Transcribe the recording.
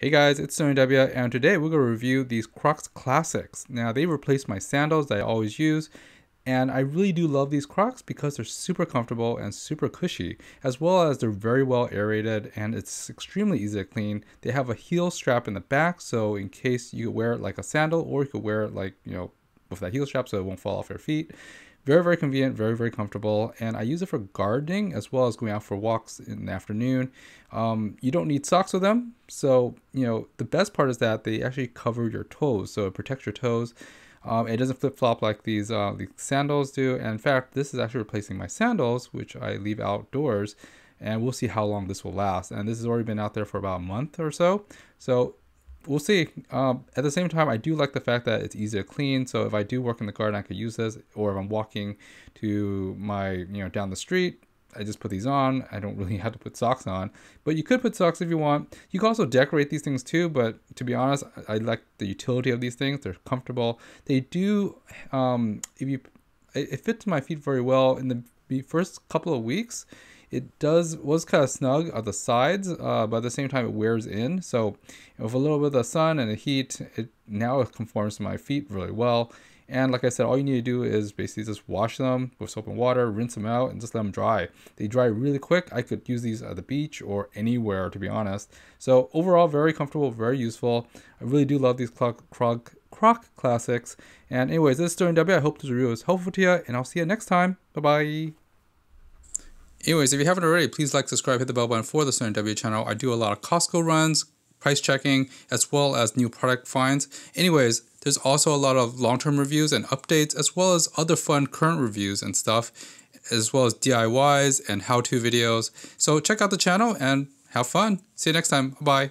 Hey guys, it's Sterling W, and today we're going to review these Crocs Classics. Now, they replace my sandals that I always use, and I really do love these Crocs because they're super comfortable and super cushy, as well as they're very well aerated and it's extremely easy to clean. They have a heel strap in the back, so in case you wear it like a sandal, or you could wear it like, you know, with that heel strap so it won't fall off your feet. Very, very convenient, very, very comfortable. And I use it for gardening as well as going out for walks in the afternoon. Um, you don't need socks with them. So, you know, the best part is that they actually cover your toes. So it protects your toes. Um, it doesn't flip flop like these, uh, these sandals do. And in fact, this is actually replacing my sandals, which I leave outdoors. And we'll see how long this will last. And this has already been out there for about a month or so. So we'll see. Um, at the same time, I do like the fact that it's easy to clean. So if I do work in the garden, I could use this. Or if I'm walking to my, you know, down the street, I just put these on. I don't really have to put socks on, but you could put socks if you want. You can also decorate these things too, but to be honest, I like the utility of these things. They're comfortable. They do, um, if you, it fits my feet very well in the first couple of weeks it does was kind of snug at the sides, uh, but at the same time it wears in. So with a little bit of the sun and the heat, it now it conforms to my feet really well. And like I said, all you need to do is basically just wash them with soap and water, rinse them out, and just let them dry. They dry really quick. I could use these at the beach or anywhere, to be honest. So overall, very comfortable, very useful. I really do love these Croc, Croc, Croc classics. And anyways, this is Sterling W. I hope this review was helpful to you, and I'll see you next time. Bye-bye. Anyways, if you haven't already, please like, subscribe, hit the bell button for the Sterling W channel. I do a lot of Costco runs, price checking, as well as new product finds. Anyways, there's also a lot of long-term reviews and updates, as well as other fun current reviews and stuff, as well as DIYs and how-to videos. So check out the channel and have fun. See you next time. Bye.